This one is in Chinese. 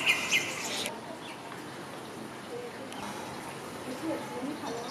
谢谢，你好。